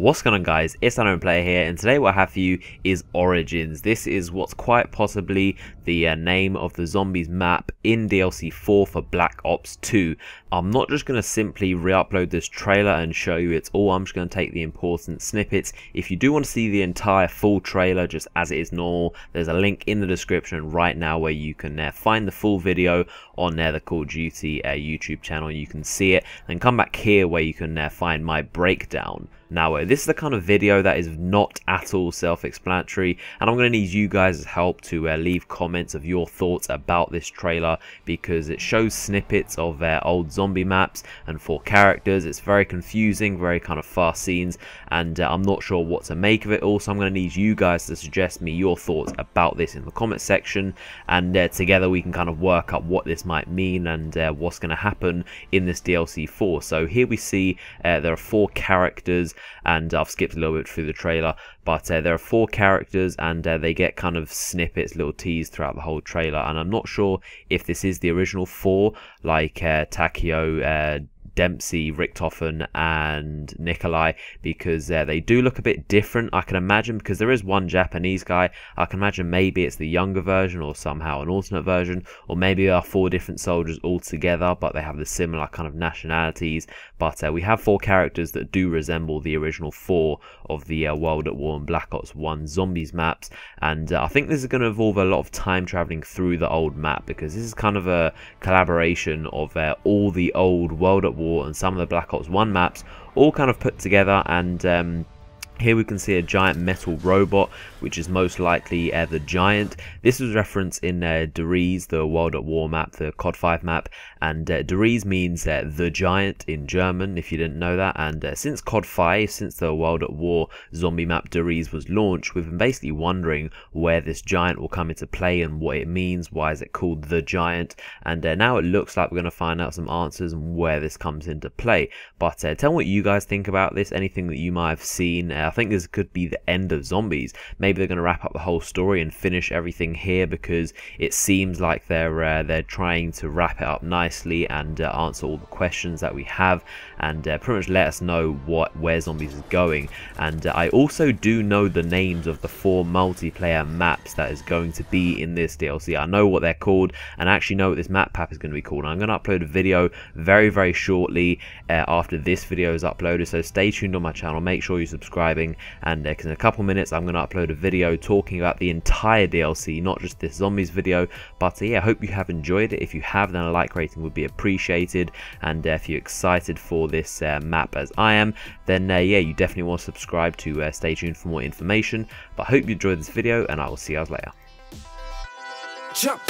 What's going on guys, it's Unknown Player here and today what I have for you is Origins. This is what's quite possibly the uh, name of the zombies map in DLC 4 for Black Ops 2. I'm not just going to simply re-upload this trailer and show you it's all, I'm just going to take the important snippets. If you do want to see the entire full trailer just as it is normal, there's a link in the description right now where you can uh, find the full video on uh, the Call of Duty uh, YouTube channel. You can see it and come back here where you can uh, find my breakdown. Now, uh, this is the kind of video that is not at all self-explanatory, and I'm going to need you guys' help to uh, leave comments of your thoughts about this trailer because it shows snippets of uh, old zombie maps and four characters. It's very confusing, very kind of fast scenes, and uh, I'm not sure what to make of it. Also, I'm going to need you guys to suggest me your thoughts about this in the comment section, and uh, together we can kind of work up what this might mean and uh, what's going to happen in this DLC 4. So here we see there are four characters and I've skipped a little bit through the trailer, but uh, there are four characters and uh, they get kind of snippets, little teas throughout the whole trailer, and I'm not sure if this is the original four, like uh, Takeo, uh, Dempsey, Richtofen, and Nikolai because uh, they do look a bit different. I can imagine because there is one Japanese guy. I can imagine maybe it's the younger version or somehow an alternate version, or maybe there are four different soldiers all together, but they have the similar kind of nationalities. But uh, we have four characters that do resemble the original four of the uh, World at War and Black Ops 1 Zombies maps, and uh, I think this is going to involve a lot of time traveling through the old map because this is kind of a collaboration of uh, all the old World at War and some of the Black Ops 1 maps all kind of put together and um, here we can see a giant metal robot, which is most likely uh, the Giant. This was referenced in uh, Der the World at War map, the COD 5 map, and uh, means uh, the Giant in German, if you didn't know that. And uh, since COD 5, since the World at War zombie map Der was launched, we've been basically wondering where this Giant will come into play and what it means, why is it called the Giant, and uh, now it looks like we're going to find out some answers and where this comes into play. But uh, tell me what you guys think about this, anything that you might have seen. I think this could be the end of zombies. Maybe they're going to wrap up the whole story and finish everything here because it seems like they're uh, they're trying to wrap it up nicely and uh, answer all the questions that we have and uh, pretty much let us know what where zombies is going. And uh, I also do know the names of the four multiplayer maps that is going to be in this DLC. I know what they're called and I actually know what this map pack is going to be called. And I'm going to upload a video very very shortly uh, after this video is uploaded so stay tuned on my channel make sure you're subscribing and uh, in a couple minutes I'm going to upload a video talking about the entire DLC not just this zombies video but uh, yeah I hope you have enjoyed it. If you have then a like rating would be appreciated and uh, if you're excited for this uh, map as I am then uh, yeah you definitely want to subscribe to uh, stay tuned for more information. But I hope you enjoyed this video and I will see you guys later. Jump.